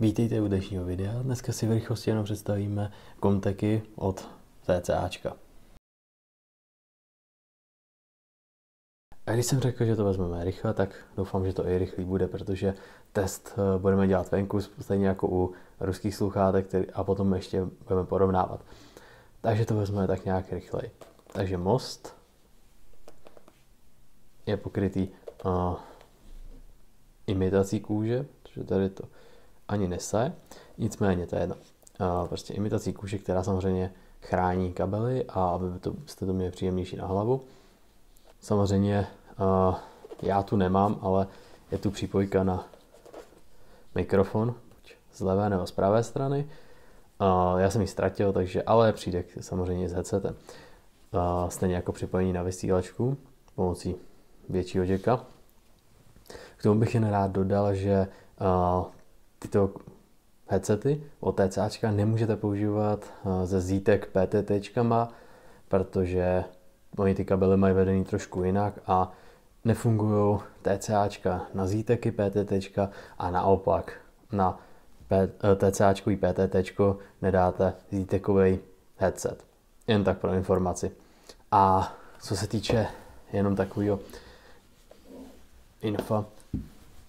Vítejte u dnešního videa. Dneska si v rychlosti jenom představíme konteky od TCAčka. A když jsem řekl, že to vezmeme rychle, tak doufám, že to i rychlý bude, protože test eh, budeme dělat venku, stejně jako u ruských sluchátek, který, a potom ještě budeme porovnávat. Takže to vezmeme tak nějak rychleji. Takže most je pokrytý uh, imitací kůže, protože tady to ani nesaje. Nicméně to je jedno. Uh, prostě imitací kůže, která samozřejmě chrání kabely a aby to, jste to měli příjemnější na hlavu. Samozřejmě já tu nemám, ale je tu přípojka na mikrofon, z levé nebo z pravé strany. Já jsem ji ztratil, takže ale přijde samozřejmě s headsetem. Stejně jako připojení na vysílačku pomocí většího jacka. K tomu bych jen rád dodal, že tyto headsety od TCAčka nemůžete používat ze Zítek PTT, protože oni ty kabely mají vedený trošku jinak a nefungují TCAčka na Zíteky PTT a naopak na TCAčkový PTT nedáte Zítekový headset. Jen tak pro informaci. A co se týče jenom takového info,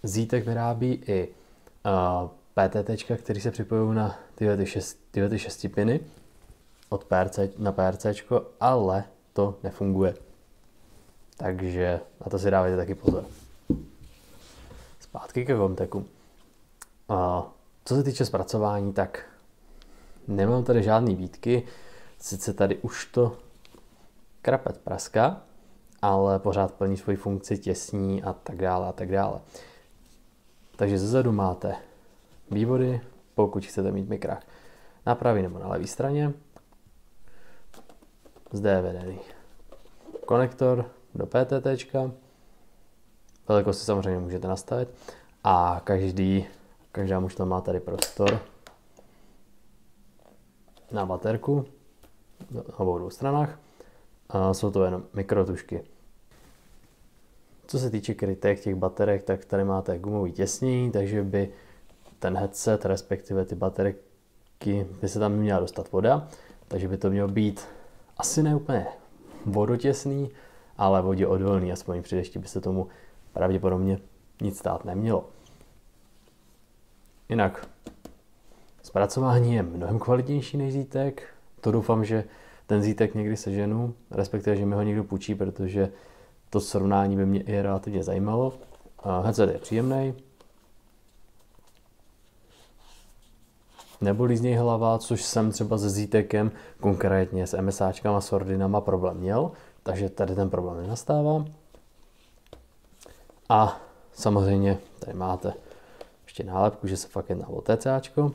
Zítek vyrábí i PTT, který se připojují na tyhle, ty šest, tyhle ty šesti piny od PRC, na PRC, ale to nefunguje. Takže na to si dávajte taky pozor. Zpátky ke Comteku. Uh, co se týče zpracování, tak nemám tady žádné výtky. Sice tady už to krapet praská, ale pořád plní svoji funkci těsní a tak dále a tak dále. Takže zezadu máte vývody, pokud chcete mít mikrák na pravé nebo na levé straně. Zde je vedený konektor do PTT. Velikost si samozřejmě můžete nastavit. A každý, každá mušla má tady prostor na baterku na obou dvou stranách. A jsou to jenom mikrotušky. Co se týče krytek těch baterek, tak tady máte gumový těsnění, takže by ten headset, respektive ty baterky, by se tam měla dostat voda, takže by to mělo být asi ne úplně vodotěsný, ale vodě odolný, aspoň při dešti by se tomu pravděpodobně nic stát nemělo. Jinak, zpracování je mnohem kvalitnější než zítek. To doufám, že ten zítek někdy seženu, respektive, že mi ho někdo půjčí, protože to srovnání by mě i relativně zajímalo. Headset je příjemný. Nebolí z něj hlava, což jsem třeba se zítekem, konkrétně s MSAčkama, s ordinama problém měl, takže tady ten problém nenastává. A samozřejmě tady máte ještě nálepku, že se fakt jedná o TCAčko.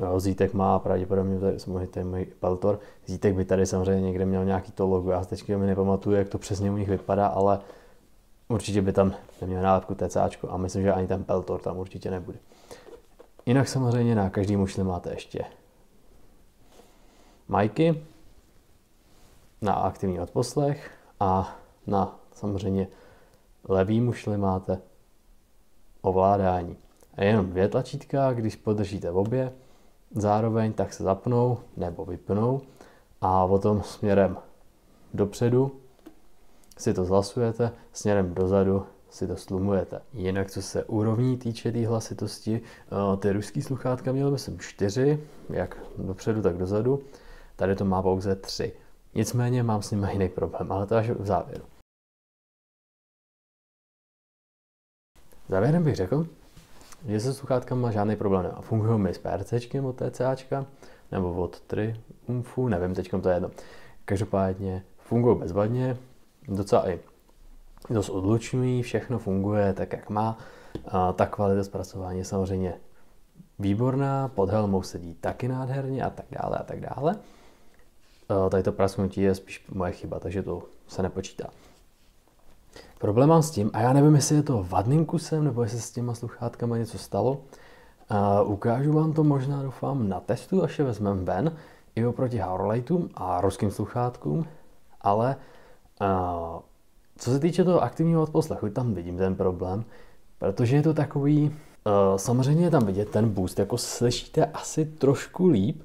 No, Zítek má pravděpodobně, tady jsem tady můj Peltor, Zítek by tady samozřejmě někde měl nějaký to logo, já teď mi nepamatuju, jak to přesně u nich vypadá, ale určitě by tam neměl nálepku TCAčko a myslím, že ani ten Peltor tam určitě nebude. Jinak samozřejmě na každý mušli máte ještě majky na aktivní odposlech a na samozřejmě levý mušli máte ovládání. A jenom dvě tlačítka, když podržíte obě, zároveň tak se zapnou nebo vypnou a potom směrem dopředu si to zhlasujete, směrem dozadu si to slumujete. Jinak co se úrovní týče té hlasitosti, eh, ty ruský sluchátka měly myslím čtyři, jak dopředu, tak dozadu. Tady to má pouze tři. Nicméně mám s nimi jiný problém, ale to až v závěru. Závěrem bych řekl, že se sluchátkama žádný problém nemá. Fungují mi s PRCčkem od TCAčka, nebo od Triumfu, nevím, teď to je jedno. Každopádně fungují bezvadně, docela i dost odlučují, všechno funguje tak, jak má. A ta kvalita zpracování je samozřejmě výborná, pod helmou sedí taky nádherně a tak dále a tak dále. Tady to prasknutí je spíš moje chyba, takže to se nepočítá. Problém mám s tím, a já nevím, jestli je to vadným kusem, nebo jestli s těma sluchátkama něco stalo. A ukážu vám to možná, doufám, na testu, až je vezmeme ven, i oproti Hourlightům a ruským sluchátkům, ale co se týče toho aktivního odposlechu, tam vidím ten problém, protože je to takový samozřejmě je tam vidět ten boost, jako slyšíte asi trošku líp,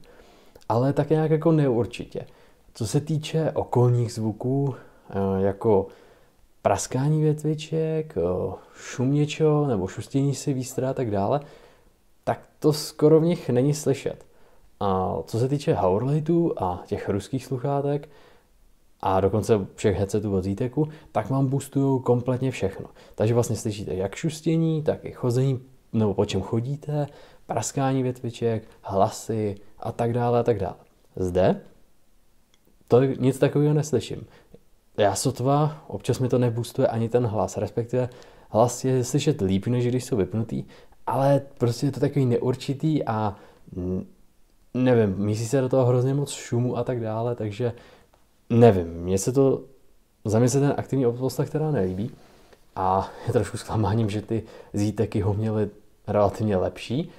ale tak nějak jako neurčitě. Co se týče okolních zvuků, eh, jako praskání větviček, šum něčeho nebo šustění si výstra a tak dále, tak to skoro v nich není slyšet. A co se týče Hourlightů a těch ruských sluchátek, a dokonce všech headsetů od Ziteku, tak vám boostují kompletně všechno. Takže vlastně slyšíte jak šustění, tak i chození, nebo po čem chodíte, praskání větviček, hlasy a tak dále a tak dále. Zde to nic takového neslyším. Já sotva, občas mi to neboostuje ani ten hlas, respektive hlas je slyšet líp, než když jsou vypnutý, ale prostě je to takový neurčitý a nevím, mísí se do toho hrozně moc šumu a tak dále, takže nevím, mně se to, za mě se ten aktivní odposlech teda nelíbí a je trošku zklamáním, že ty zíteky ho měly relativně lepší.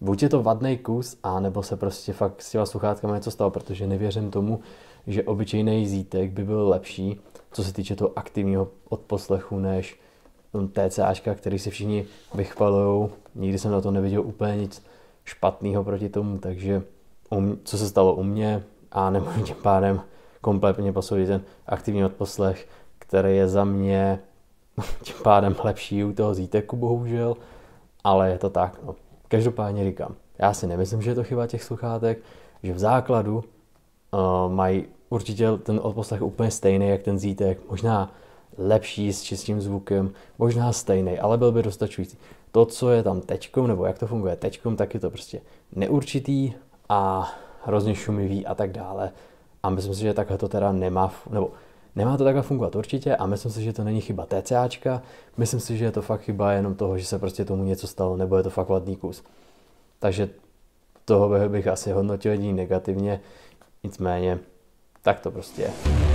Buď je to vadný kus, a nebo se prostě fakt s těma sluchátkama něco stalo, protože nevěřím tomu, že obyčejný zítek by byl lepší, co se týče toho aktivního odposlechu, než TCAčka, který si všichni vychvalují. Nikdy jsem na to neviděl úplně nic špatného proti tomu, takže um, co se stalo u mě a nebo tím pádem kompletně posoudit ten aktivní odposlech, který je za mě tím pádem lepší u toho zíteku, bohužel, ale je to tak. No. Každopádně říkám, já si nemyslím, že je to chyba těch sluchátek, že v základu uh, mají určitě ten odposlech úplně stejný, jak ten zítek, možná lepší s čistým zvukem, možná stejný, ale byl by dostačující. To, co je tam tečkom, nebo jak to funguje tečkom, tak je to prostě neurčitý a hrozně šumivý a tak dále. A myslím si, že takhle to teda nemá, nebo nemá to takhle fungovat určitě a myslím si, že to není chyba TCAčka, myslím si, že je to fakt chyba jenom toho, že se prostě tomu něco stalo, nebo je to fakt vadný kus. Takže toho bych asi hodnotil jediný negativně, nicméně tak to prostě je.